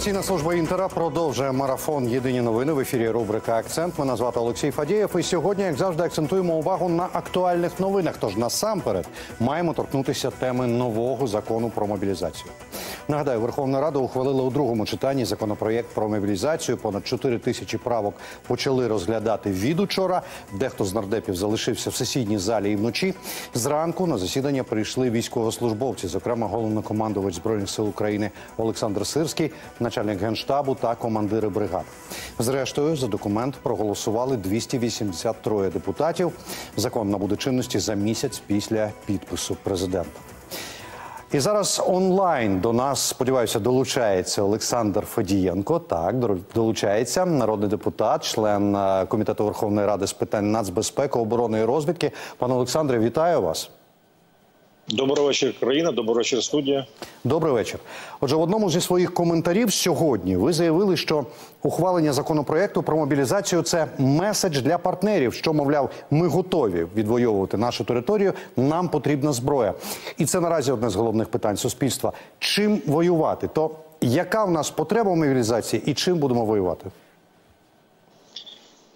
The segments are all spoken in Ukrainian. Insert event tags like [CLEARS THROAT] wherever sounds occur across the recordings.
Інформаційна служба інтера продовжує марафон Єдині новини в ефірі. Рубрика Акцент. Мене звати Олексій Фадієв. І сьогодні, як завжди, акцентуємо увагу на актуальних новинах. Тож насамперед маємо торкнутися теми нового закону про мобілізацію. Нагадаю, Верховна Рада ухвалила у другому читанні законопроєкт про мобілізацію. Понад 4 тисячі правок почали розглядати від учора. Дехто з нардепів залишився в сесійній залі і вночі. Зранку на засідання прийшли військовослужбовці, зокрема головнокомандувач збройних сил України Олександр Сирський, начальник генштабу та командири бригад. Зрештою, за документ проголосували 283 депутатів. Закон набуде чинності за місяць після підпису президента. І зараз онлайн до нас, сподіваюся, долучається Олександр Федієнко. Так, долучається народний депутат, член е, комітету Верховної Ради з питань нацбезпеки, оборони і розвідки. Пане Олександре, вітаю вас. Добрий вечір, країна. Добрий вечір, студія. Добрий вечір. Отже, в одному зі своїх коментарів сьогодні ви заявили, що ухвалення законопроекту про мобілізацію це меседж для партнерів, що мовляв, ми готові відвоювати нашу територію. Нам потрібна зброя, і це наразі одне з головних питань суспільства. Чим воювати? То яка в нас потреба в мобілізації і чим будемо воювати?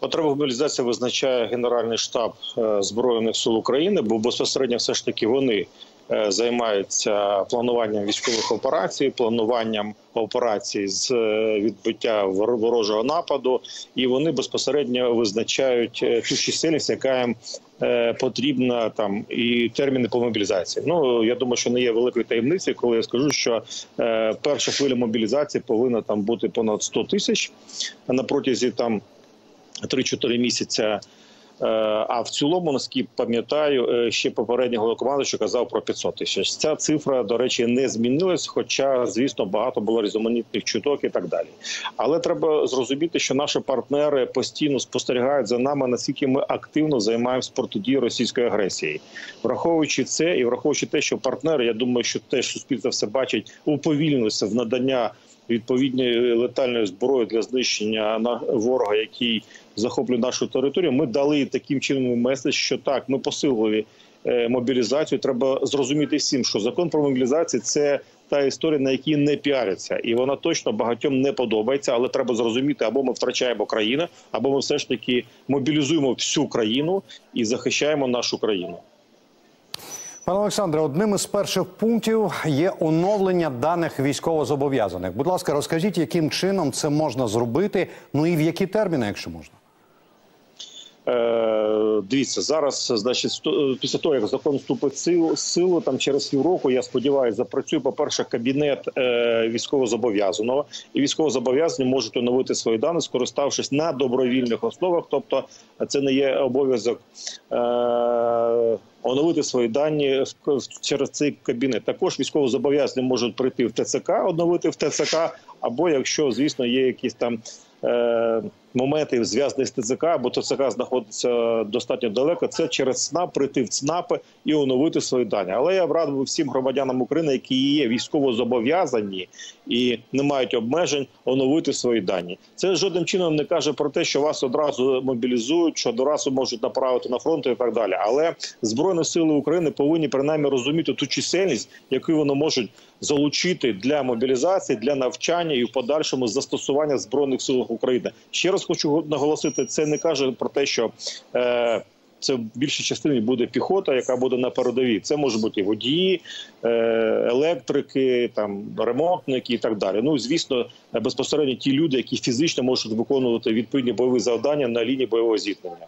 Потребу мобілізації визначає Генеральний штаб е, збройних сил України, бо безпосередньо все ж таки вони е, займаються плануванням військових операцій, плануванням операцій з е, відбиття вор- ворожого нападу, і вони безпосередньо визначають ту чисельність, яка їм потрібна там і терміни по мобілізації. Ну я думаю, що не є великою таємницею, коли я скажу, що перша хвиля мобілізації повинна там бути понад 100 тисяч на протязі там. 3-4 місяця. Е, А в цілому, наскільки пам'ятаю, е, ще попередній головнокомандуючий казав про 500 тисяч. Ця цифра, до речі, не змінилась, хоча, звісно, багато було різноманітних чуток і так далі. Але треба зрозуміти, що наші партнери постійно спостерігають за нами, наскільки ми активно займаємося протидією російської агресії, враховуючи це і враховуючи те, що партнери, я думаю, що теж суспільство все бачить, уповільнилися в надання відповідної летальної зброї для знищення ворога, який захоплює нашу територію. Ми дали таким чином меседж, що так, ми посилили е, мобілізацію. Треба зрозуміти всім, що закон про мобілізацію це та історія, на якій не піаряться, і вона точно багатьом не подобається. Але треба зрозуміти, або ми втрачаємо країну, або ми все ж таки мобілізуємо всю країну і захищаємо нашу країну. Пане Олександре, одним із перших пунктів є оновлення даних військовозобов'язаних. Будь ласка, розкажіть, яким чином це можна зробити, ну і в які терміни, якщо можна. Е, дивіться, зараз, значить, е, після того, як закон вступить силу, силу там через півроку, я сподіваюся, запрацює, по-перше, кабінет е, військовозобов'язаного. І військовозобов'язані можуть оновити свої дані, скориставшись на добровільних основах. Тобто, це не є обов'язок е, оновити свої дані через цей кабінет. Також військовозобов'язані можуть прийти в ТЦК, оновити в ТЦК, або якщо, звісно, є якісь там. Е, моменти зв'язані з ТЦК, або ТЦК знаходиться достатньо далеко. Це через ЦНАП прийти в ЦНАПи і оновити свої дані. Але я б радив всім громадянам України, які є військово зобов'язані і не мають обмежень, оновити свої дані. Це жодним чином не каже про те, що вас одразу мобілізують, що одразу можуть направити на фронт і так далі. Але збройні сили України повинні принаймні розуміти ту чисельність, яку вони можуть залучити для мобілізації, для навчання і в подальшому застосування збройних сил України. Ще раз хочу наголосити, це не каже про те, що е, це в більшій частині буде піхота, яка буде на передовій. Це може бути і водії, е, електрики, там ремонтники і так далі. Ну звісно, безпосередньо ті люди, які фізично можуть виконувати відповідні бойові завдання на лінії бойового зіткнення.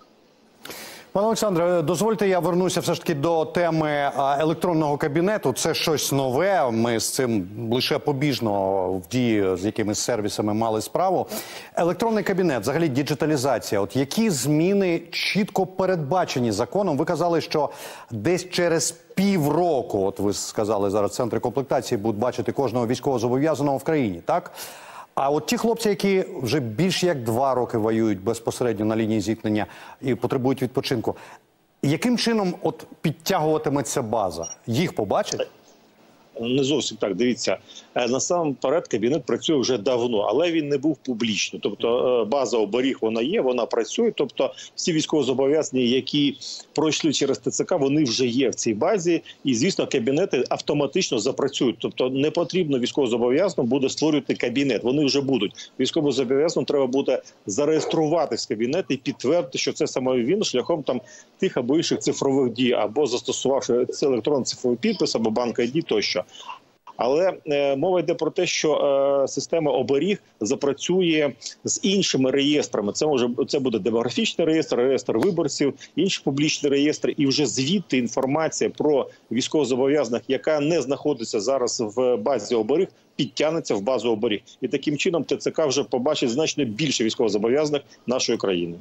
Пане Олександре, дозвольте, я вернуся все ж таки до теми електронного кабінету. Це щось нове. Ми з цим лише побіжно в дії з якимись сервісами мали справу. Електронний кабінет, взагалі діджиталізація. От які зміни чітко передбачені законом? Ви казали, що десь через півроку, от ви сказали зараз, центри комплектації будуть бачити кожного військовозобов'язаного в країні, так? А от ті хлопці, які вже більш як два роки воюють безпосередньо на лінії зіткнення і потребують відпочинку, яким чином от підтягуватиметься база? Їх побачать? Не зовсім так. Дивіться, е, насамперед кабінет працює вже давно, але він не був публічним. Тобто е, база оберіг вона є, вона працює. Тобто, всі військовозобов'язані, які пройшли через ТЦК, вони вже є в цій базі, і звісно, кабінети автоматично запрацюють. Тобто, не потрібно військовозобов'язаним буде створювати кабінет. Вони вже будуть військовозобов'язаним Треба буде зареєструватись кабінет і підтвердити, що це саме він шляхом там тих або інших цифрових дій, або застосувавши це електронний цифровий підпис, або банк ID тощо. Але е, мова йде про те, що е, система оберіг запрацює з іншими реєстрами. Це може це буде демографічний реєстр, реєстр виборців, інші публічні реєстри, і вже звідти інформація про військовозобов'язаних, яка не знаходиться зараз в базі оберіг, підтягнеться в базу оберіг, і таким чином ТЦК вже побачить значно більше військовозобов'язаних нашої країни.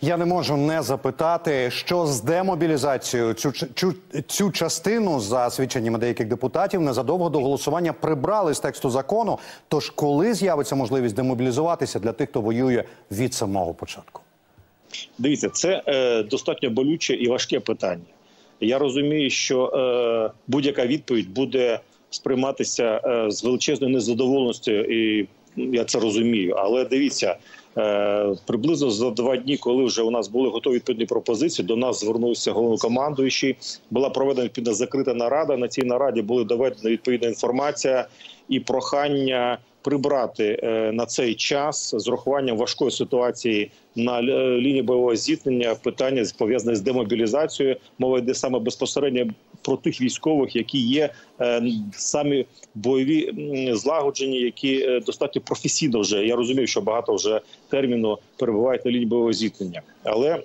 Я не можу не запитати, що з демобілізацією цю цю, цю частину за свідченнями деяких депутатів незадовго до голосування прибрали з тексту закону. Тож коли з'явиться можливість демобілізуватися для тих, хто воює від самого початку? Дивіться, це е, достатньо болюче і важке питання. Я розумію, що е, будь-яка відповідь буде сприйматися е, з величезною незадоволеністю, і я це розумію. Але дивіться, приблизно за два дні, коли вже у нас були готові відповідні пропозиції, до нас звернувся головнокомандуючий. Була проведена відповідна закрита нарада. На цій нараді була доведена відповідна інформація і прохання прибрати е, на цей час з урахуванням важкої ситуації на е, лінії бойового зіткнення питання пов'язане з демобілізацією. Мова йде саме безпосередньо про тих військових, які є е, самі бойові злагоджені, які достатньо професійно вже я розумію, що багато вже терміну перебувають на лінії бойового зіткнення, але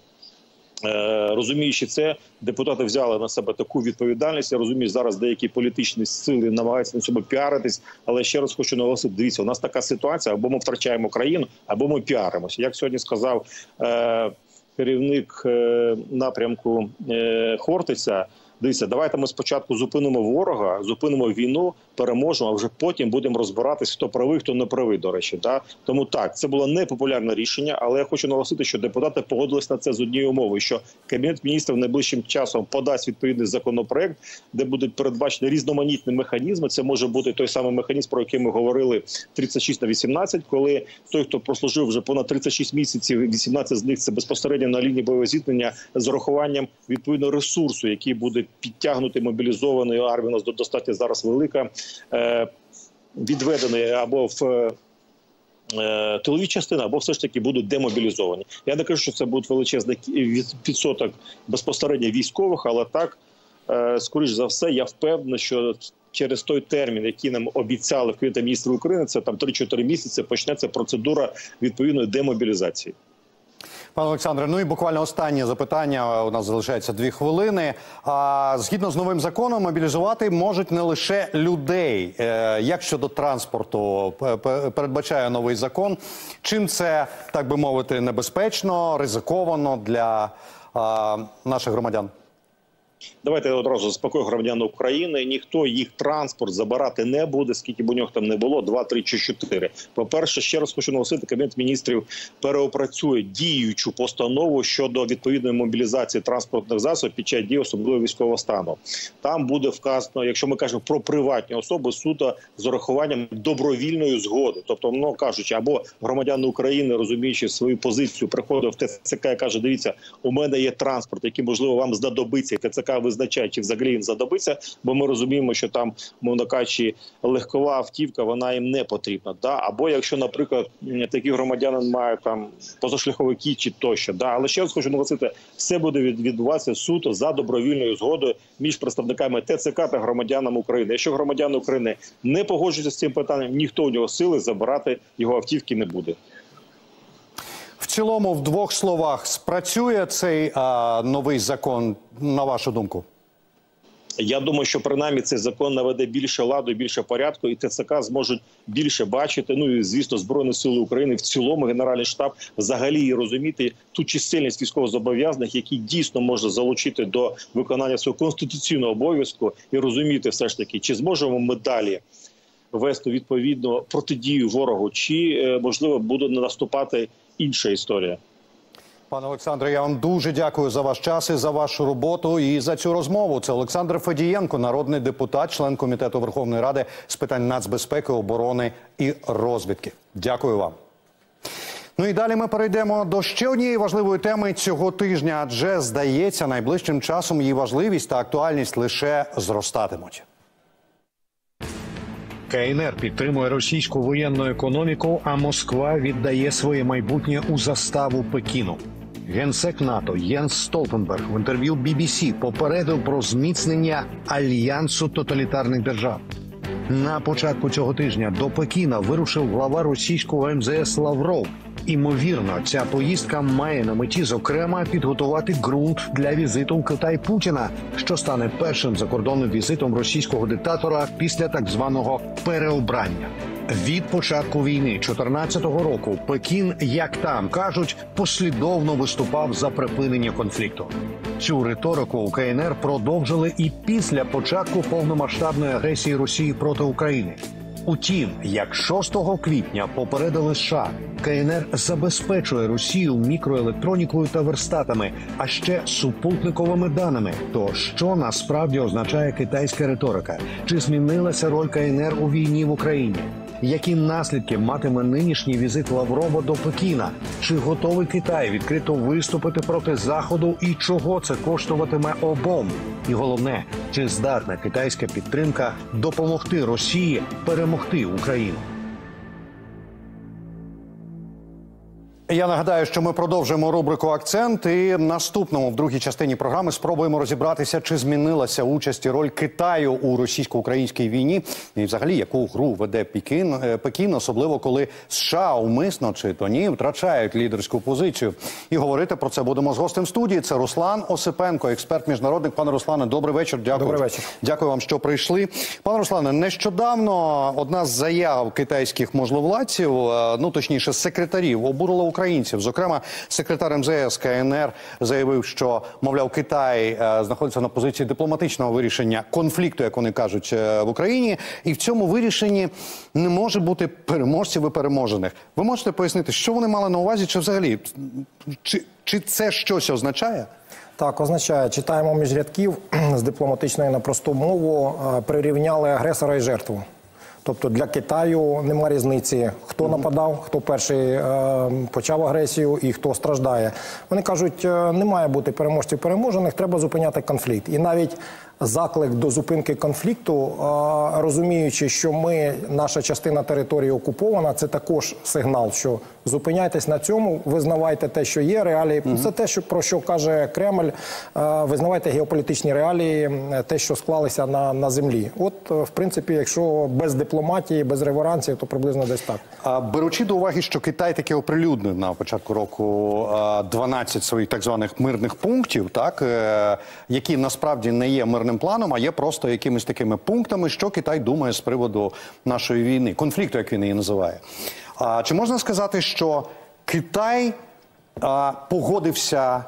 розуміючи це, депутати взяли на себе таку відповідальність. Я розумію, зараз деякі політичні сили намагаються на себе піаритись. Але ще раз хочу наголосити: дивіться, у нас така ситуація: або ми втрачаємо країну, або ми піаримося. Як сьогодні сказав е, керівник е, напрямку е, Хортиця. Дивіться, давайте ми спочатку зупинимо ворога, зупинимо війну, переможемо, а вже потім будемо розбиратись, хто правий, хто не правий. До речі, да тому так це було непопулярне рішення, але я хочу наголосити, що депутати погодились на це з однією умовою, що кабінет міністрів найближчим часом подасть відповідний законопроект, де будуть передбачені різноманітні механізми. Це може бути той самий механізм, про який ми говорили 36 на 18, коли той, хто прослужив вже понад 36 місяців, 18 з них це безпосередньо на лінії бойового зіткнення з урахуванням відповідного ресурсу, який буде підтягнути мобілізованою армію. У нас достатньо зараз велика. Е, відведені або в е, тилові частини, або все ж таки будуть демобілізовані. Я не кажу, що це буде величезний відсоток безпосередньо військових, але так е, скоріш за все, я впевнений, що через той термін, який нам обіцяли в міністри України, це там 3-4 місяці. Почнеться процедура відповідної демобілізації. Пане Олександре, ну і буквально останнє запитання. У нас залишається дві хвилини. А згідно з новим законом, мобілізувати можуть не лише людей. Е, як щодо транспорту, передбачає новий закон. Чим це так би мовити небезпечно, ризиковано для наших громадян? Давайте одразу заспокою громадян України. Ніхто їх транспорт забирати не буде, скільки б у нього там не було, два, три чи чотири. По перше, ще раз хочу наголосити, кабінет міністрів переопрацює діючу постанову щодо відповідної мобілізації транспортних засобів під час дії особливо військового стану. Там буде вказано, якщо ми кажемо про приватні особи, суто з урахуванням добровільної згоди, тобто, ну кажучи, або громадяни України, розуміючи свою позицію, приходить в ТЦК і каже: Дивіться, у мене є транспорт, який можливо вам знадобиться, і ТЦК визначає, чи взагалі він задобиться, бо ми розуміємо, що там мовно кажучи, легкова автівка, вона їм не потрібна. Да? Або якщо, наприклад, такі громадяни мають там позашляховики чи тощо, да, але ще раз хочу наголосити, все буде відбуватися суто за добровільною згодою між представниками ТЦК та громадянами України. Якщо громадяни України не погоджуються з цим питанням, ніхто у нього сили забирати його автівки не буде. Цілому, в двох словах, спрацює цей а, новий закон, на вашу думку? Я думаю, що принаймні цей закон наведе більше ладу, більше порядку, і ТЦК зможуть більше бачити. Ну і звісно, збройні сили України в цілому, генеральний штаб взагалі і розуміти ту чисельність військовозобов'язаних, які дійсно може залучити до виконання свого конституційного обов'язку, і розуміти, все ж таки, чи зможемо ми далі вести відповідно протидію ворогу, чи е, можливо буде наступати інша історія. Пане Олександре, я вам дуже дякую за ваш час і за вашу роботу і за цю розмову. Це Олександр Федієнко, народний депутат, член комітету Верховної Ради з питань нацбезпеки, оборони і розвідки. Дякую вам. Ну і далі ми перейдемо до ще однієї важливої теми цього тижня, адже здається, найближчим часом її важливість та актуальність лише зростатимуть. КНР підтримує російську воєнну економіку, а Москва віддає своє майбутнє у заставу Пекіну. Генсек НАТО Єнс Столтенберг в інтерв'ю BBC попередив про зміцнення альянсу тоталітарних держав. На початку цього тижня до Пекіна вирушив глава російського МЗС Лавров. Імовірно, ця поїздка має на меті зокрема підготувати ґрунт для візиту в Китай Путіна, що стане першим закордонним візитом російського диктатора після так званого переобрання. Від початку війни 2014 року Пекін, як там кажуть, послідовно виступав за припинення конфлікту. Цю риторику у КНР продовжили і після початку повномасштабної агресії Росії проти України. Утім, як 6 квітня попередили США, КНР забезпечує Росію мікроелектронікою та верстатами, а ще супутниковими даними. То що насправді означає китайська риторика? Чи змінилася роль КНР у війні в Україні? Які наслідки матиме нинішній візит Лаврова до Пекіна? Чи готовий Китай відкрито виступити проти заходу і чого це коштуватиме обом? І головне, чи здатна китайська підтримка допомогти Росії перемогти Україну? Я нагадаю, що ми продовжуємо рубрику Акцент. І наступному в другій частині програми спробуємо розібратися, чи змінилася участь і роль Китаю у російсько-українській війні, і взагалі яку гру веде Пекін, е, Пекін, особливо коли США умисно чи то ні втрачають лідерську позицію. І говорити про це будемо з гостем студії. Це Руслан Осипенко, експерт міжнародник. Пане Руслане, добрий вечір. Дякую. Добрий вечір. Дякую вам, що прийшли. Пане Руслане, нещодавно одна з заяв китайських можновладців, е, ну точніше, секретарів, обурила українців. Зокрема, секретар МЗС КНР заявив, що мовляв Китай е, знаходиться на позиції дипломатичного вирішення конфлікту, як вони кажуть, е, в Україні, і в цьому вирішенні не може бути переможців і переможених. Ви можете пояснити, що вони мали на увазі, чи взагалі чи, чи це щось означає? Так, означає, читаємо між рядків [CLEARS THROAT] з дипломатичної на просту мову, е, прирівняли агресора і жертву. Тобто для Китаю нема різниці, хто нападав, хто перший е, почав агресію і хто страждає. Вони кажуть, немає не має бути переможців переможених, треба зупиняти конфлікт. І навіть заклик до зупинки конфлікту, е, розуміючи, що ми, наша частина території окупована, це також сигнал, що зупиняйтесь на цьому, визнавайте те, що є реалії. Це те, що про що каже Кремль. е, Визнавайте геополітичні реалії, те, що склалися на, на землі. От, е, в принципі, якщо без дипломатії, без реверансів, то приблизно десь так. А беручи до уваги, що Китай таки оприлюднив на початку року а, 12 своїх так званих мирних пунктів, так які насправді не є мирним планом, а є просто якимись такими пунктами, що Китай думає з приводу нашої війни, конфлікту, як він її називає. А чи можна сказати, що Китай а, погодився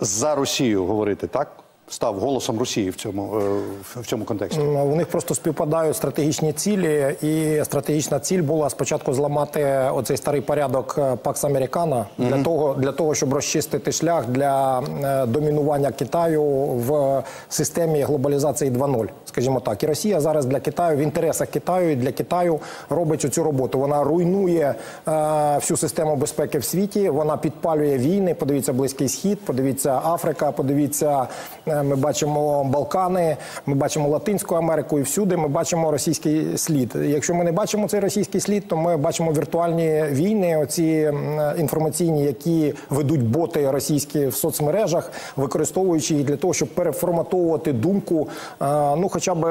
за Росію говорити, так? Став голосом Росії в цьому, е, в- цьому контексті? У них просто співпадають стратегічні цілі, і стратегічна ціль була спочатку зламати оцей старий порядок е, Пакс Американа для того, для того, щоб розчистити шлях для е, домінування Китаю в системі глобалізації 2.0, скажімо так. І Росія зараз для Китаю в інтересах Китаю і для Китаю робить цю роботу. Вона руйнує е, всю систему безпеки в світі. Вона підпалює війни. Подивіться Близький Схід, подивіться Африка, подивіться. е, Ми бачимо Балкани, ми бачимо Латинську Америку і всюди ми бачимо російський слід. Якщо ми не бачимо цей російський слід, то ми бачимо віртуальні війни, оці інформаційні, які ведуть боти російські в соцмережах, використовуючи їх для того, щоб переформатовувати думку, е, ну хоча б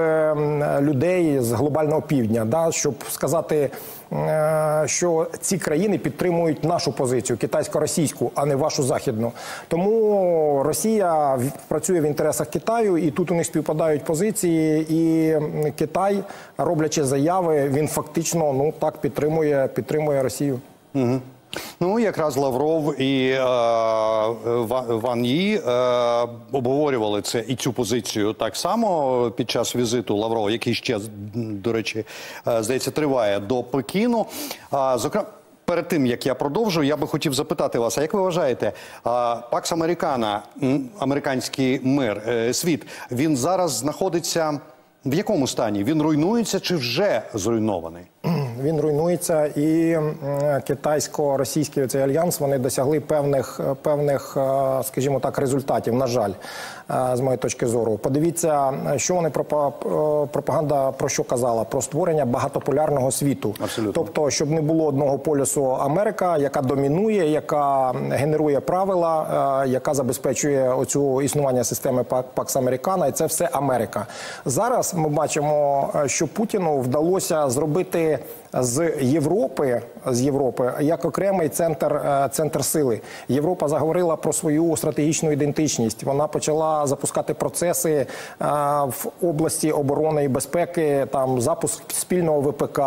людей з глобального півдня, да, щоб сказати. Е, Що ці країни підтримують нашу позицію китайсько-російську, а не вашу західну. Тому Росія працює в інтересах Китаю, і тут у них співпадають позиції. І Китай, роблячи заяви, він фактично ну так підтримує, підтримує Росію. Угу. Ну, якраз Лавров і е, Ван Ї е, обговорювали це і цю позицію так само під час візиту Лаврова, який ще, до речі, е, здається, триває до Пекіну. А, зокрема, перед тим як я продовжу, я би хотів запитати вас: а як ви вважаєте, Пакс Американа, американський мир, е, світ, він зараз знаходиться в якому стані? Він руйнується чи вже зруйнований? [CLEARS THROAT] Він руйнується, і китайсько-російський цей альянс вони досягли певних, певних, е, скажімо так, результатів. На жаль, з моєї точки зору. Подивіться, е, що вони е, пропаганда про що казала? Про створення багатополярного світу. Абсолютно. Тобто, щоб не було одного полюсу Америка, яка домінує, яка генерує правила, е, яка забезпечує оцю існування системи Пак- Пакс Американа, і це все Америка. Зараз ми бачимо, е, що Путіну вдалося зробити з Європи з Європи як окремий центр, е, центр сили. Європа заговорила про свою стратегічну ідентичність. Вона почала запускати процеси е, в області оборони і безпеки, там запуск спільного ВПК,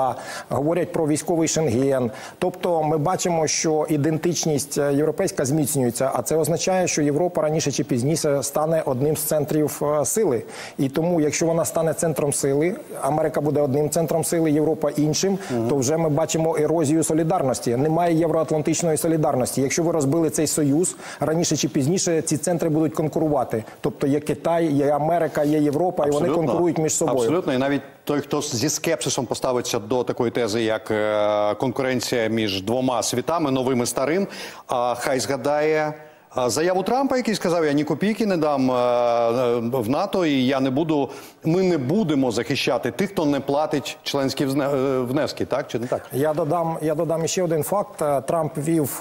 говорять про військовий шенген. Тобто, ми бачимо, що ідентичність е, європейська зміцнюється, а це означає, що Європа раніше чи пізніше стане одним з центрів сили. І тому, якщо вона стане центром сили, Америка буде одним центром сили, Європа іншим, то вже ми бачимо ерозію солідарності. Немає євроатлантичної солідарності. Якщо ви розбили цей союз раніше чи пізніше, ці центри будуть конкурувати. Тобто є Китай, є Америка, є Європа, і вони конкурують між собою. Абсолютно, і навіть той, хто зі скепсисом поставиться до такої тези, як е, конкуренція між двома світами, новим і старим, хай згадає. Заяву Трампа, який сказав, я ні копійки не дам е, е, в НАТО, і я не буду. Ми не будемо захищати тих, хто не платить членські е, внески, так чи не так? Я додам, я додам ще один факт. Трамп вів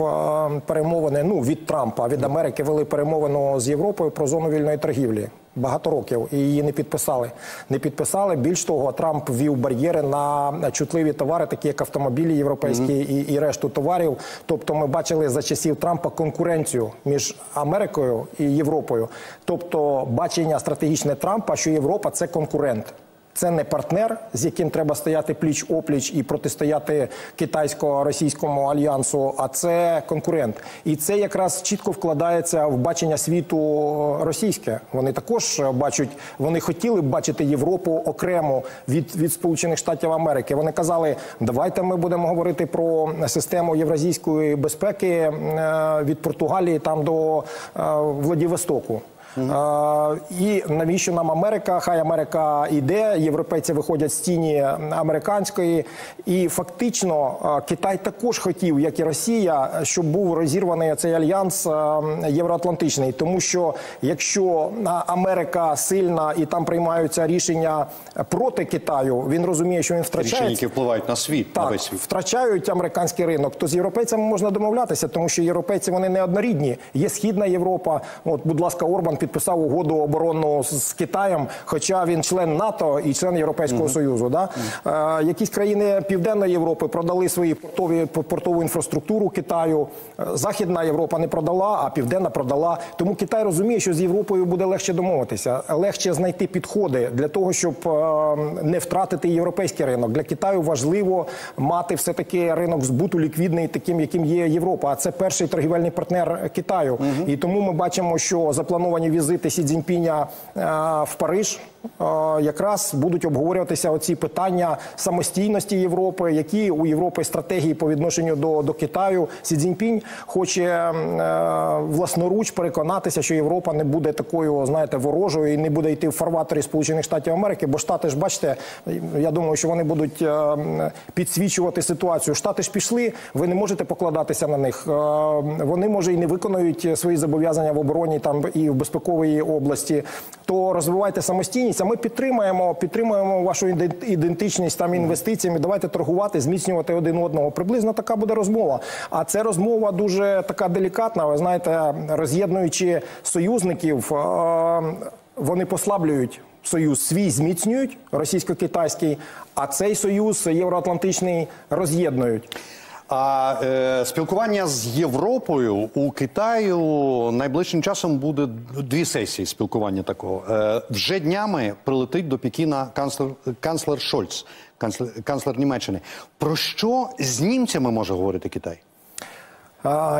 перемовини. Ну від Трампа від Америки вели перемовину з Європою про зону вільної торгівлі. Багато років і її не підписали. Не підписали. Більш того, Трамп ввів бар'єри на чутливі товари, такі як автомобілі європейські і, і решту товарів. Тобто, ми бачили за часів Трампа конкуренцію між Америкою і Європою. Тобто, бачення стратегічне Трампа, що Європа це конкурент. Це не партнер, з яким треба стояти пліч опліч і протистояти китайсько-російському альянсу, а це конкурент. І це якраз чітко вкладається в бачення світу російське. Вони також бачать, вони хотіли б бачити Європу окремо від, від Сполучених Штатів Америки. Вони казали, давайте ми будемо говорити про систему євразійської безпеки е, від Португалії там до е, Владивостоку. А, і навіщо нам Америка? Хай Америка йде, європейці виходять з тіні американської, і фактично Китай також хотів, як і Росія, щоб був розірваний цей альянс євроатлантичний. Тому що якщо Америка сильна і там приймаються рішення проти Китаю, він розуміє, що він Рішення, втрачає які впливають на світ, на весь світ. втрачають американський ринок, то з європейцями можна домовлятися, тому що європейці вони не однорідні. Є східна Європа. От, будь ласка, Орбан підписав угоду оборонну з, Китаєм, хоча він член НАТО і член Європейського Союзу. Да? Е, якісь країни Південної Європи продали свої портові портову інфраструктуру Китаю. Е, Західна Європа не продала, а Південна продала. Тому Китай розуміє, що з Європою буде легше домовитися, легше знайти підходи для того, щоб е, не втратити європейський ринок. Для Китаю важливо мати все таки ринок збуту ліквідний, таким, яким є Європа. А це перший торгівельний партнер Китаю. І тому ми бачимо, що заплановані візити Сі е, в Париж. Якраз будуть обговорюватися оці питання самостійності Європи, які у Європи стратегії по відношенню до, до Китаю. Сі Цзіньпінь хоче е, власноруч переконатися, що Європа не буде такою, знаєте, ворожою і не буде йти в фарватері Сполучених Штатів Америки. Бо Штати ж бачите, я думаю, що вони будуть е, підсвічувати ситуацію. Штати ж пішли, ви не можете покладатися на них. Е, Вони може і не виконують свої зобов'язання в обороні там і в безпековій області. То розвивайте самостійність. А ми підтримуємо, підтримуємо вашу іден- ідентичність там інвестиціями. Давайте торгувати, зміцнювати один одного. Приблизно така буде розмова. А це розмова дуже така делікатна. Ви знаєте, роз'єднуючи союзників, вони послаблюють. Союз свій зміцнюють російсько-китайський, а цей союз євроатлантичний роз'єднують. А е, спілкування з Європою у Китаю найближчим часом буде дві сесії спілкування такого. Е, вже днями прилетить до Пекіна канцлер, канцлер Шольц, канцлер, канцлер Німеччини. Про що з німцями може говорити Китай?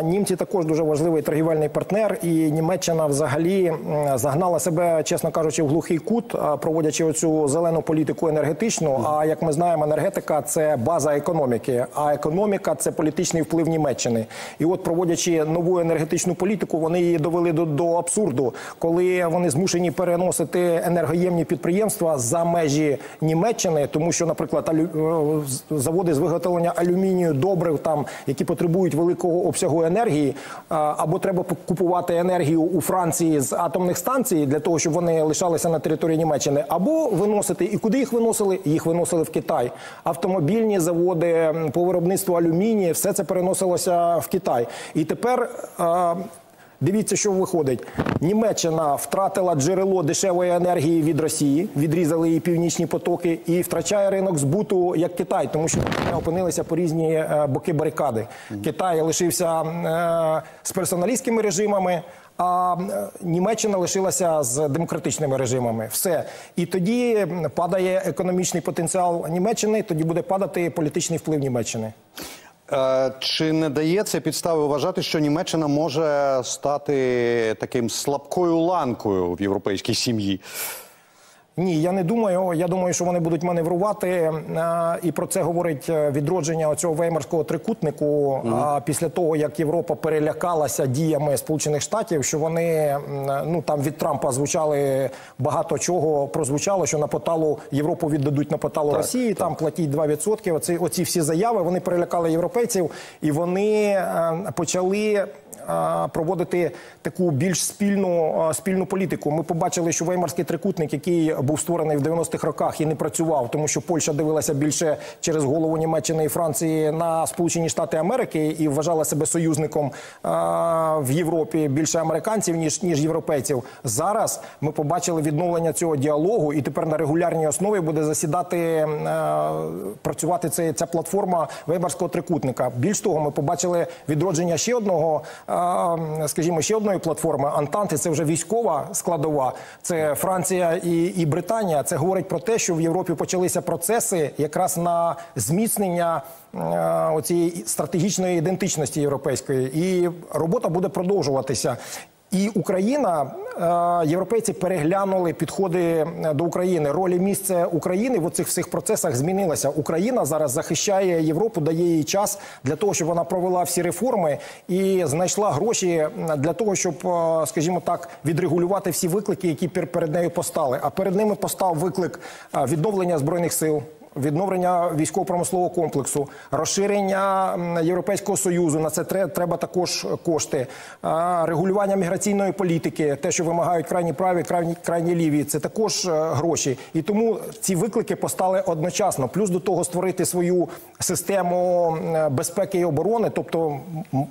Німці також дуже важливий торгівельний партнер, і Німеччина взагалі загнала себе, чесно кажучи, в глухий кут, проводячи оцю зелену політику енергетичну. А як ми знаємо, енергетика це база економіки, а економіка це політичний вплив Німеччини. І от проводячи нову енергетичну політику, вони її довели до, до абсурду, коли вони змушені переносити енергоємні підприємства за межі Німеччини, тому що, наприклад, алю... е, заводи з виготовлення алюмінію, добрив, там які потребують великого обсягу енергії, або треба купувати енергію у Франції з атомних станцій для того, щоб вони лишалися на території Німеччини, або виносити і куди їх виносили? Їх виносили в Китай. Автомобільні заводи по виробництву алюмінії, все це переносилося в Китай. І тепер. Дивіться, що виходить. Німеччина втратила джерело дешевої енергії від Росії, відрізали її північні потоки і втрачає ринок збуту як Китай, тому що опинилися по різні е, боки барикади. Китай лишився е, з персоналістськими режимами. А е, Німеччина лишилася з демократичними режимами. Все і тоді падає економічний потенціал Німеччини. Тоді буде падати політичний вплив Німеччини. Е, Чи не дає це підстави вважати, що Німеччина може стати таким слабкою ланкою в європейській сім'ї? Ні, я не думаю. Я думаю, що вони будуть маневрувати. е, І про це говорить е, відродження цього веймарського трикутнику. А після того як Європа перелякалася діями Сполучених Штатів, що вони ну там від Трампа звучали багато чого прозвучало, що на поталу Європу віддадуть на поталу Росії. Там платіть 2%. Оці оці всі заяви вони перелякали європейців, і вони е, почали проводити таку більш спільну спільну політику. Ми побачили, що Веймарський трикутник, який був створений в 90-х роках і не працював, тому що Польща дивилася більше через голову Німеччини і Франції на Сполучені Штати Америки і вважала себе союзником в Європі більше американців ніж ніж європейців. Зараз ми побачили відновлення цього діалогу, і тепер на регулярній основі буде засідати е, працювати ця, ця платформа Веймарського трикутника. Більш того, ми побачили відродження ще одного, е, скажімо, ще одної платформи Антанти. Це вже військова складова. Це Франція і, і Британія. Це говорить про те, що в Європі почалися процеси якраз на зміцнення оцієї стратегічної ідентичності європейської, і робота буде продовжуватися. І Україна, е, європейці переглянули підходи е, до України. Роль і місце України в оцих всіх процесах змінилася. Україна зараз захищає Європу, дає їй час для того, щоб вона провела всі реформи і знайшла гроші для того, щоб, е, скажімо так, відрегулювати всі виклики, які пер- перед нею постали. А перед ними постав виклик е, відновлення збройних сил. Відновлення військово-промислового комплексу, розширення Європейського союзу на це тре- треба також кошти, регулювання міграційної політики, те, що вимагають крайні праві, крайні, крайні ліві, це також е, гроші. І тому ці виклики постали одночасно. Плюс до того створити свою систему безпеки і оборони, тобто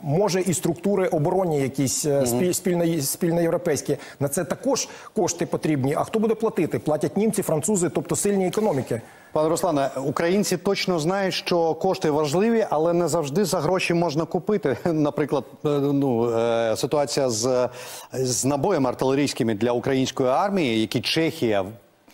може і структури оборонні, якісь е, спіль- спільно спільноєвропейські. На це також кошти потрібні. А хто буде платити? Платять німці, французи, тобто сильні економіки. Пане Руслане, українці точно знають, що кошти важливі, але не завжди за гроші можна купити. [LAUGHS] Наприклад, е, ну е, ситуація з, з набоями артилерійськими для української армії, які Чехія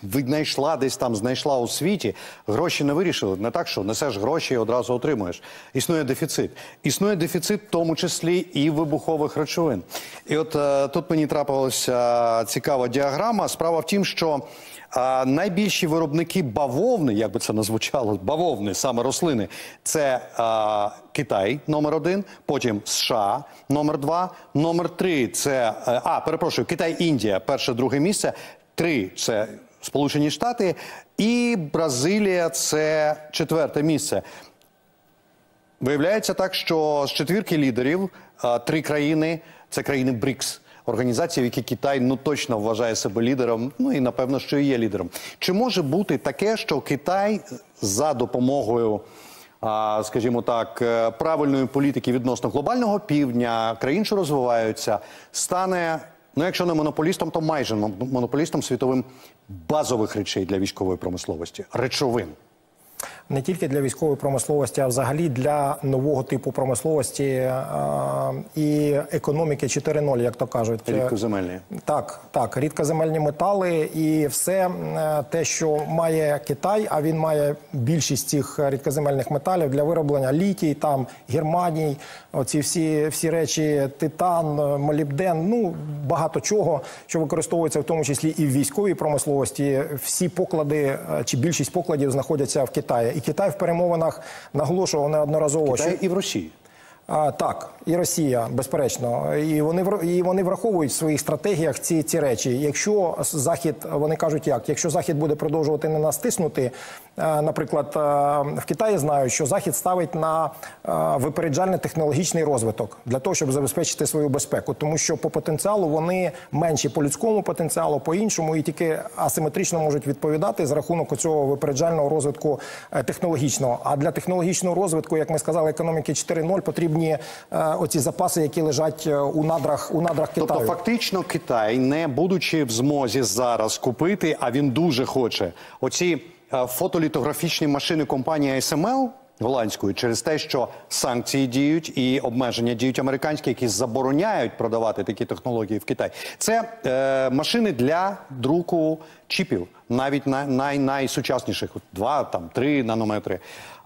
віднайшла десь там, знайшла у світі. Гроші не вирішили. Не так, що несеш гроші і одразу отримуєш. Існує дефіцит. Існує дефіцит, в тому числі і вибухових речовин. І от е, тут мені трапилася цікава діаграма. Справа в тім, що а найбільші виробники бавовни, як би це назвучало, бавовни, саме рослини, це а, Китай номер один, потім США номер два, номер три це е, а, перепрошую, Китай, Індія, перше, друге місце. Три це Сполучені Штати, і Бразилія це четверте місце. Виявляється так, що з четвірки лідерів три країни це країни БРІКС. Організації, в якій Китай ну точно вважає себе лідером, ну і напевно, що і є лідером. Чи може бути таке, що Китай за допомогою, скажімо так, е, правильної політики відносно глобального півдня, країн, що розвиваються, стане, ну якщо не монополістом, то майже монополістом світовим базових речей для військової промисловості, речовин? Не тільки для військової промисловості, а взагалі для нового типу промисловості е, і економіки 4.0, як то кажуть. Рідкоземельні. Так, так, рідкоземельні метали і все е, те, що має Китай, а він має більшість цих рідкоземельних металів для вироблення літій, там германій, оці всі, всі речі, титан, е, молібден, ну багато чого, що використовується в тому числі і в військовій промисловості. Всі поклади чи більшість покладів знаходяться в Китаї. Китай в перемовинах наголошував неодноразово, що і в Росії. А, так, і Росія, безперечно, і вони і вони враховують в своїх стратегіях ці, ці речі. Якщо захід, вони кажуть, як якщо захід буде продовжувати на нас тиснути, е, наприклад, е, в Китаї знають, що захід ставить на е, випереджальний технологічний розвиток для того, щоб забезпечити свою безпеку, тому що по потенціалу вони менші по людському потенціалу, по іншому, і тільки асиметрично можуть відповідати за рахунок цього випереджального розвитку технологічного. А для технологічного розвитку, як ми сказали, економіки 4.0 потрібні е, оці запаси, які лежать е, у надрах у надрах Китаю. Тобто, фактично, Китай, не будучи в змозі зараз купити, а він дуже хоче оці е, фотолітографічні машини компанії SML голландської через те, що санкції діють і обмеження діють американські, які забороняють продавати такі технології в Китай. Це е, машини для друку чіпів, навіть на най, найсучасніших, два там три нанометри.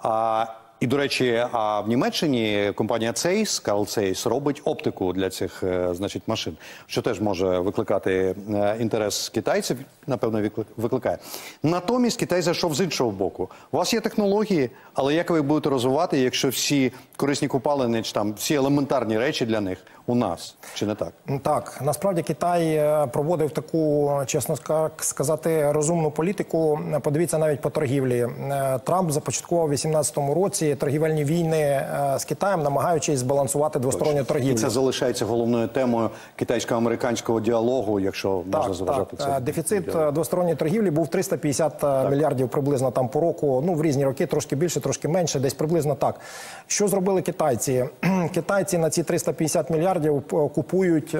А, і, до речі, а в Німеччині компанія Zeiss, Карл Zeiss, робить оптику для цих е, значить, машин, що теж може викликати е, інтерес китайців, напевно, викли- викликає. Натомість Китай зайшов з іншого боку. У вас є технології, але як ви їх будете розвивати, якщо всі корисні купалини, чи там всі елементарні речі для них у нас, чи не так? Ну, Так, насправді Китай е, проводив таку, чесно сказати, розумну політику. Подивіться навіть по торгівлі. Е, Трамп започаткував у 2018 році торгівельні війни е, з Китаєм, намагаючись збалансувати двосторонню І торгівлю. це залишається головною темою китайсько-американського діалогу, якщо можна Так, заважати так. це. Дефіцит е, двосторонньої торгівлі був 350 мільярдів приблизно там по року. Ну в різні роки трошки більше, трошки менше, десь приблизно так. Що зробили китайці? [CLEARS THROAT] Китайці на ці 350 мільярдів е, купують е,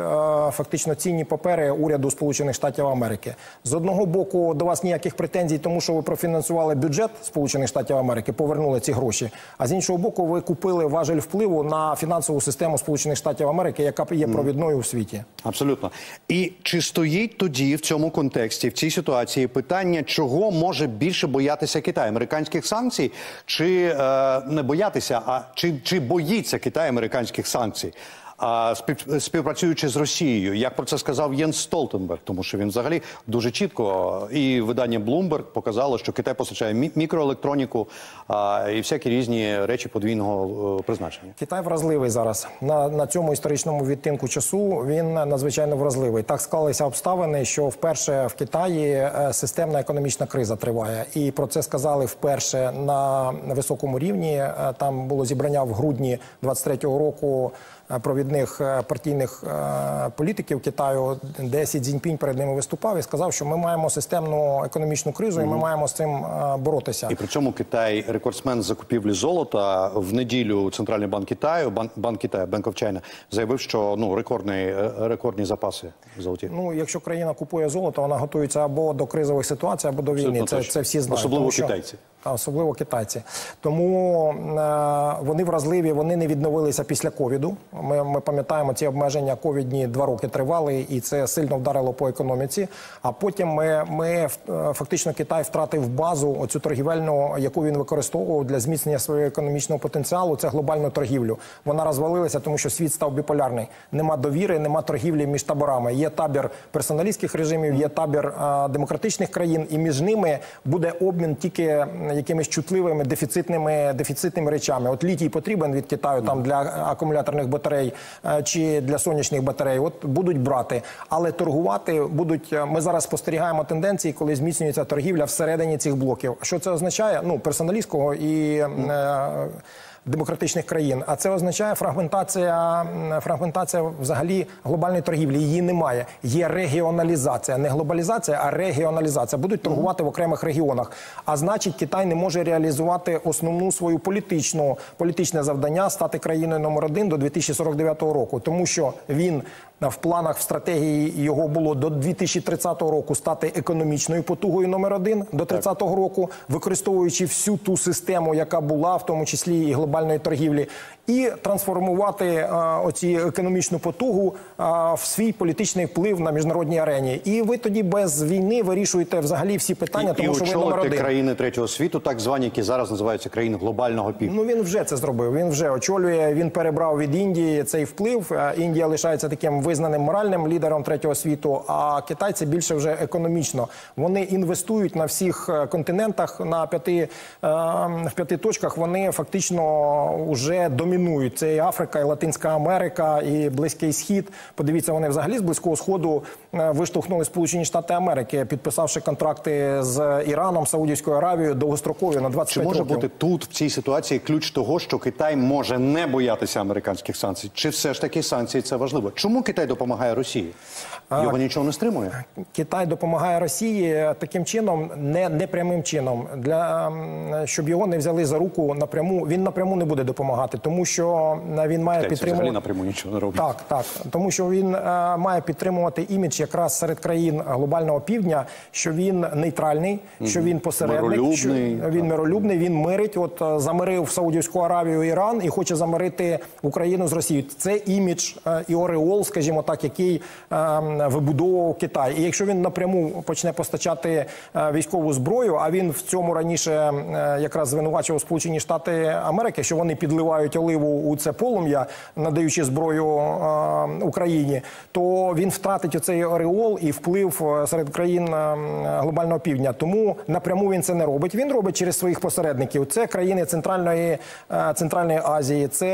фактично цінні папери уряду Сполучених Штатів Америки. З одного боку, до вас ніяких претензій, тому що ви профінансували бюджет Сполучених Штатів Америки, повернули ці гроші. А з іншого боку, ви купили важель впливу на фінансову систему Сполучених Штатів Америки, яка є провідною у світі. Абсолютно. І чи стоїть тоді в цьому контексті, в цій ситуації, питання, чого може більше боятися Китай? Американських санкцій, чи е, не боятися, а чи, чи боїться Китай американських санкцій? А спів, співпрацюючи з Росією, як про це сказав Єнс Столтенберг, тому що він взагалі дуже чітко і видання Bloomberg показало, що Китай постачає мікроелектроніку а, і всякі різні речі подвійного е, призначення. Китай вразливий зараз на, на цьому історичному відтинку часу. Він надзвичайно вразливий. Так склалися обставини, що вперше в Китаї е, системна економічна криза триває, і про це сказали вперше на високому рівні. Е, Там було зібрання в грудні 23-го року. Провідних е, партійних е, політиків Китаю, де Сі Цзіньпінь перед ними виступав і сказав, що ми маємо системну економічну кризу, і ми маємо з цим е, боротися. І при цьому Китай рекордсмен закупівлі золота в неділю Центральний банк Китаю, банк, банк Китаю, Bank of China, заявив, що ну рекордний рекордні запаси золоті. Ну, якщо країна купує золото, вона готується або до кризових ситуацій, або до війни. Це, це всі знають. Особливо Тому що- китайці. Та, особливо китайці. Тому е, вони вразливі, вони не відновилися після ковіду. Ми, ми пам'ятаємо, ці обмеження ковідні два роки тривали, і це сильно вдарило по економіці. А потім ми, ми е, фактично Китай втратив базу, оцю торгівельну, яку він використовував для зміцнення свого економічного потенціалу. Це глобальну торгівлю. Вона розвалилася, тому що світ став біполярний. Нема довіри, нема торгівлі між таборами. Є табір персоналістських режимів, є табір е, демократичних країн, і між ними буде обмін тільки якимись чутливими дефіцитними дефіцитними речами. От літій потрібен від Китаю там для акумуляторних батарей е, чи для сонячних батарей. От будуть брати, але торгувати будуть. е, Ми зараз спостерігаємо тенденції, коли зміцнюється торгівля всередині цих блоків. Що це означає? Ну персоналістського і. е, демократичних країн. А це означає фрагментація, фрагментація взагалі глобальної торгівлі. Її немає. Є регіоналізація, не глобалізація, а регіоналізація. Будуть торгувати в окремих регіонах. А значить, Китай не може реалізувати основну свою політичну політичне завдання стати країною номер один до 2049 року, тому що він В планах в стратегії його було до 2030 року стати економічною потугою номер один до 30 року, використовуючи всю ту систему, яка була, в тому числі і глобальної торгівлі, і трансформувати а, оці економічну потугу а, в свій політичний вплив на міжнародній арені. І ви тоді без війни вирішуєте взагалі всі питання, і, тому і що ви номер один. країни третього світу, так звані, які зараз називаються країни глобального півдня. Ну він вже це зробив. Він вже очолює. Він перебрав від Індії цей вплив. Е, Індія лишається таким визнаним моральним лідером третього світу. А Китай це більше вже економічно. Вони інвестують на всіх е, континентах на п'яти е, в п'яти точках. Вони фактично вже домінують. Це і Африка, і Латинська Америка, і Близький Схід. Подивіться, вони взагалі з близького сходу е, виштовхнули Сполучені Штати Америки, підписавши контракти з Іраном, Саудівською Аравією довгострокові на 25 Чи може років. бути тут в цій ситуації ключ того, що Китай може не боятися американських санкцій? Чи все ж таки санкції це важливо? Чому Китай допомагає Росії? Його нічого не стримує. Китай допомагає Росії таким чином, не, не прямим чином, для щоб його не взяли за руку напряму. Він напряму не буде допомагати, тому що е, він має Китайці взагалі підтримувати. напряму нічого не роблять. Так, так, тому що він е, має підтримувати імідж якраз серед країн глобального півдня, що він нейтральний, що він посередник, що він миролюбний, він мирить. От е, замирив Саудівську Аравію, Іран і хоче замирити Україну з Росією. Це імідж е, і ореол, скажімо так, який е, вибудовував Китай. І якщо він напряму почне постачати е, військову зброю, а він в цьому раніше е, якраз звинувачував Сполучені Штати Америки, що вони підливають оливу у це полум'я, надаючи зброю е, Україні, то він втратить оцей ореол і вплив е, серед країн е, глобального півдня. Тому напряму він це не робить. Він робить через своїх посередників. Це країни Центральної е, Центральної Азії, це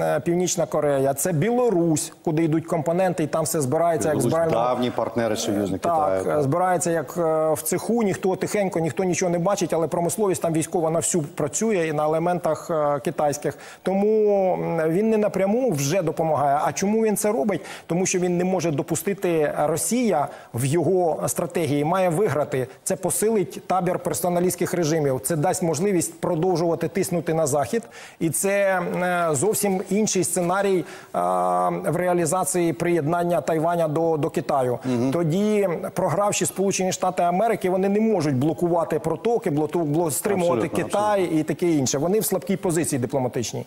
е, Північна Корея, це Білорусь, куди йдуть компоненти, і там все збирається як Білорусь збирально. давні партнери союзники Так, Китаю. збирається як в цеху, ніхто тихенько, ніхто нічого не бачить, але промисловість там військова на всю працює і на елементах китайських. Тому він не напряму вже допомагає. А чому він це робить? Тому що він не може допустити Росія в його стратегії, має виграти. Це посилить табір персоналістських режимів. Це дасть можливість продовжувати тиснути на захід, і це е, зовсім інший сценарій е, в реалізації приєднання Тайваня до, до Китаю. Тоді, програвши Сполучені Штати Америки, вони не можуть блокувати протоки, блоту- бло- стримувати Абсолютно, Китай і таке інше. Вони в слабкій позиції дипломатичній.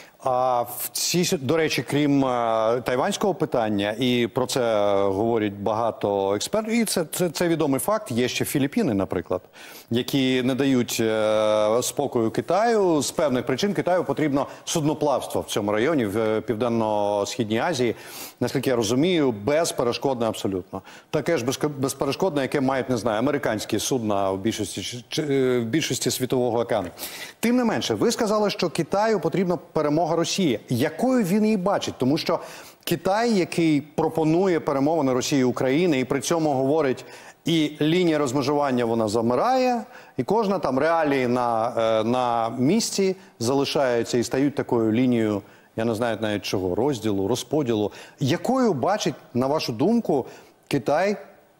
А в цій до речі, крім е, тайванського питання, і про це говорять багато експертів. І це, це, це відомий факт. Є ще Філіппіни, наприклад, які не дають е, спокою Китаю. З певних причин Китаю потрібно судноплавство в цьому районі, в е, південно-східній Азії. Наскільки я розумію, безперешкодне абсолютно. Таке ж безперешкодне, яке мають не знаю, американські судна в більшості в більшості світового океану. Тим не менше, ви сказали, що Китаю потрібна перемога Росії. Якою він її бачить? Тому що Китай, який пропонує перемовини Росії України, і при цьому говорить. І лінія розмежування вона замирає, і кожна там реалії на, е, на місці залишаються і стають такою лінією, я не знаю навіть чого, розділу, розподілу. Якою бачить, на вашу думку, Китай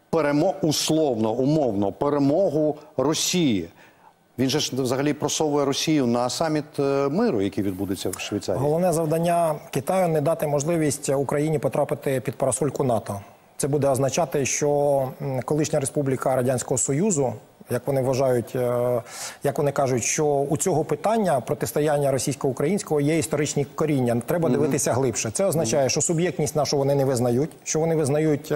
перемо условно, умовно, перемогу Росії? Він же ж взагалі просовує Росію на саміт е, миру, який відбудеться в Швейцарії. Головне завдання Китаю не дати можливість Україні потрапити під парасольку НАТО. Це буде означати, що колишня республіка Радянського Союзу, як вони вважають, е, як вони кажуть, що у цього питання протистояння російсько-українського є історичні коріння. Треба дивитися глибше. Це означає, що суб'єктність нашу вони не визнають, що вони визнають е,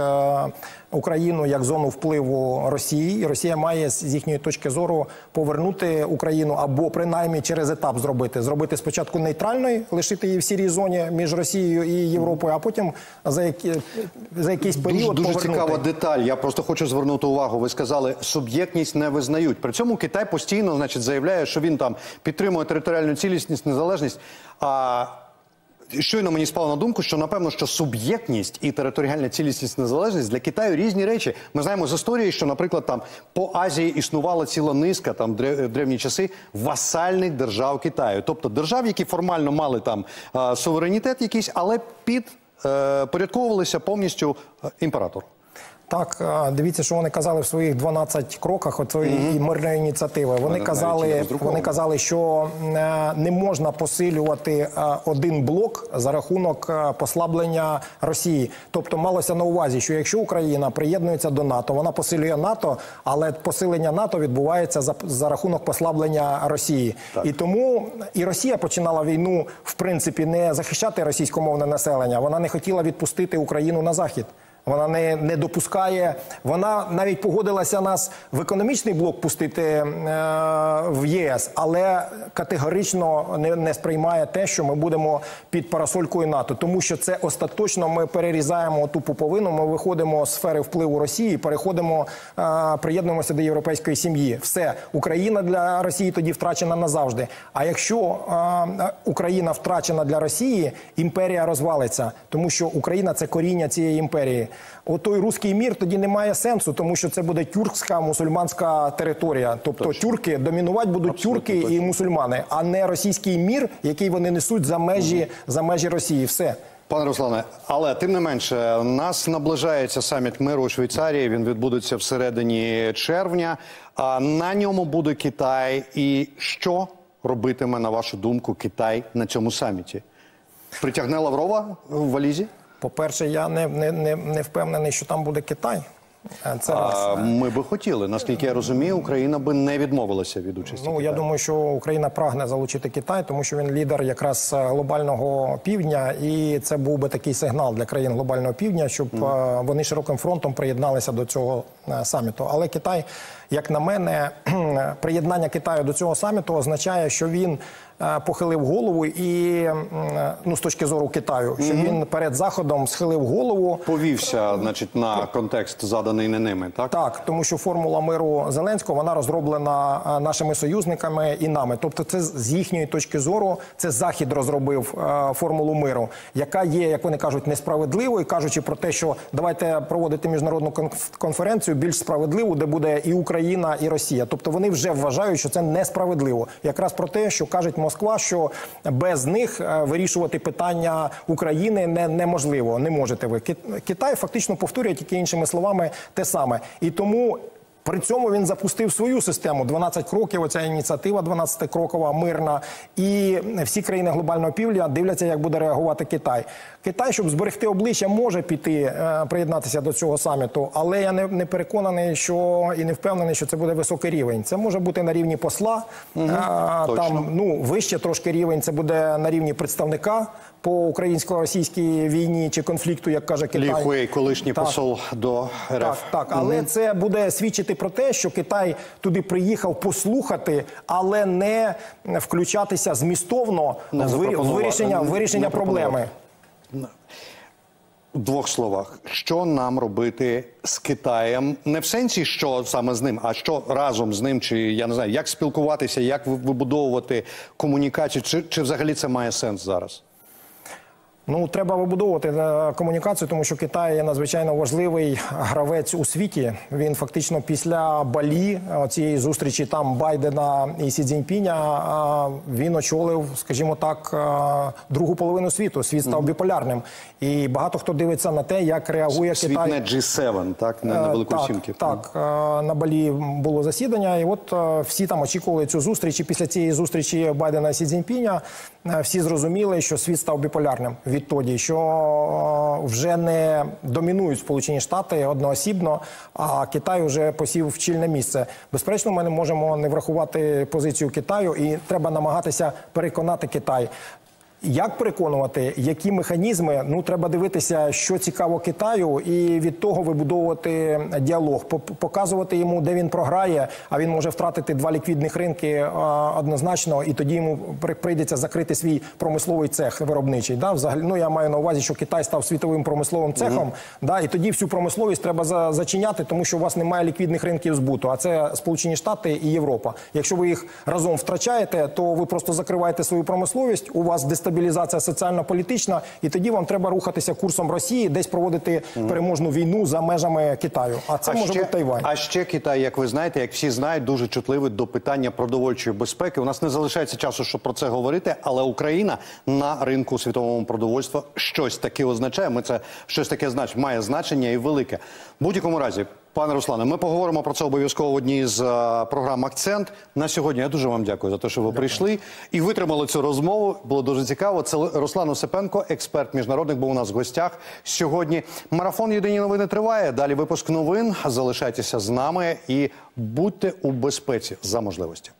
Україну як зону впливу Росії. І Росія має з їхньої точки зору повернути Україну або принаймні через етап зробити. Зробити спочатку нейтральною, лишити її в сірій зоні між Росією і Європою, а потім за, які, за якийсь Дуже, період дуже повернути. цікава деталь. Я просто хочу звернути увагу. Ви сказали, суб'єктність не визнають. При цьому Китай постійно, значить, заявляє, що він там підтримує територіальну цілісність, незалежність. А щойно мені спало на думку, що напевно, що суб'єктність і територіальна цілісність, незалежність для Китаю різні речі. Ми знаємо з історії, що, наприклад, там по Азії існувала ціла низка там в древні часи васальних держав Китаю, тобто держав, які формально мали там е, суверенітет якийсь, але під е, повністю е, імператору. Так, дивіться, що вони казали в своїх 12 кроках от своєї мирної ініціативи. Вони казали, вони казали, що е, не можна посилювати е, один блок за рахунок е, послаблення Росії. Тобто малося на увазі, що якщо Україна приєднується до НАТО, вона посилює НАТО, але посилення НАТО відбувається за, за рахунок послаблення Росії. І тому і Росія починала війну в принципі не захищати російськомовне населення. Вона не хотіла відпустити Україну на захід. Вона не, не допускає. Вона навіть погодилася нас в економічний блок пустити е, в ЄС, але категорично не, не сприймає те, що ми будемо під парасолькою НАТО, тому що це остаточно ми перерізаємо ту пуповину. Ми виходимо з сфери впливу Росії, переходимо, е, приєднуємося до європейської сім'ї. Все Україна для Росії тоді втрачена назавжди. А якщо е, Україна втрачена для Росії, імперія розвалиться, тому що Україна це коріння цієї імперії. Отой руський мір тоді не має сенсу, тому що це буде тюркська мусульманська територія. Тобто тюрки домінувати будуть тюрки і мусульмани, а не російський мір, який вони несуть за межі за межі Росії. Все. Пане Руслане, але тим не менше, нас наближається саміт миру у Швейцарії. Він відбудеться всередині червня. А на ньому буде Китай. І що робитиме, на вашу думку, Китай на цьому саміті? Притягне Лаврова в валізі? По-перше, я не, не, не, не впевнений, що там буде Китай. Е, Це раз. А, ми би хотіли. Наскільки я розумію, Україна би не відмовилася від участі. Ну я думаю, що Україна прагне залучити Китай, тому що він лідер якраз е, глобального півдня, і це був би такий сигнал для країн глобального півдня, щоб е, вони широким фронтом приєдналися до цього саміту. Але Китай, як на мене, [CLEARS THROAT] приєднання Китаю до цього саміту означає, що він похилив голову і е, ну з точки зору Китаю, що він перед заходом схилив голову. повівся, значить, на контекст заданий не ними, так? Так, тому що формула миру Зеленського вона розроблена нашими союзниками і нами. Тобто, це з їхньої точки зору, це захід розробив е, формулу миру, яка є, як вони кажуть, несправедливою, кажучи про те, що давайте проводити міжнародну конф- конференцію більш справедливу, де буде і Україна, і Росія. Тобто вони вже вважають, що це несправедливо. Якраз про те, що каже Москва, що без них е, вирішувати питання України не, неможливо. Не можете ви. Китай фактично повторює тільки іншими словами те саме. І тому. При цьому він запустив свою систему 12 кроків. Оця ініціатива 12-крокова, мирна, і всі країни глобального півдня дивляться, як буде реагувати Китай. Китай, щоб зберегти обличчя, може піти е, приєднатися до цього саміту, але я не, не переконаний, що і не впевнений, що це буде високий рівень. Це може бути на рівні посла, е, точно. там ну вище трошки рівень. Це буде на рівні представника по українсько-російській війні чи конфлікту, як каже Китай. Лі Хуей, колишній Так. посол до РФ. Так, так, але це буде свідчити про те, що Китай туди приїхав послухати, але не включатися змістовно Не в ви- вирішення, не- в вирішення не проблеми. В двох словах, що нам робити з Китаєм? Не в сенсі, що саме з ним, а що разом з ним, чи я не знаю, як спілкуватися, як вибудовувати комунікацію, чи, чи взагалі це має сенс зараз? Ну, треба вибудовувати е, комунікацію, тому що Китай є надзвичайно важливий гравець у світі. Він фактично після Балі е, цієї зустрічі там Байдена і Сі Цзіньпіня, е, він очолив, скажімо так, другу половину світу. Світ став біполярним. І багато хто дивиться на те, як реагує Світ Китай. не G7, так, не на Велику так, Сімки. Так, на Балі було засідання, і от всі там очікували цю зустріч. І після цієї зустрічі Байдена і Сі Цзіньпіня всі зрозуміли, що світ став біполярним відтоді, що е, вже не домінують Сполучені Штати одноосібно, а Китай вже посів в чільне місце. Безперечно, ми не можемо не врахувати позицію Китаю, і треба намагатися переконати Китай. Як переконувати, які механізми? Ну треба дивитися, що цікаво Китаю, і від того вибудовувати діалог, показувати йому, де він програє. А він може втратити два ліквідних ринки однозначно, і тоді йому при- прийдеться закрити свій промисловий цех виробничий. Да, взагалі, ну я маю на увазі, що Китай став світовим промисловим цехом. Да, і тоді всю промисловість треба за- зачиняти, тому що у вас немає ліквідних ринків збуту. А це Сполучені Штати і Європа. Якщо ви їх разом втрачаєте, то ви просто закриваєте свою промисловість. У вас дестабілізується дестабілізація соціально-політична, і тоді вам треба рухатися курсом Росії, десь проводити переможну війну за межами Китаю. А це може бути Тайвань. А ще Китай, як ви знаєте, як всі знають, дуже чутливий до питання продовольчої безпеки. У нас не залишається часу, щоб про це говорити, але Україна на ринку світового продовольства щось таке означає. Ми це щось таке знач, має значення і велике. В будь-якому разі, пане Руслане, ми поговоримо про це обов'язково в одній з е, програм Акцент на сьогодні. Я дуже вам дякую за те, що ви прийшли і витримали цю розмову. Було дуже цікаво. Це Руслан Осипенко, експерт міжнародник, був у нас в гостях сьогодні. Марафон Єдині новини триває. Далі випуск новин. Залишайтеся з нами і будьте у безпеці за можливості.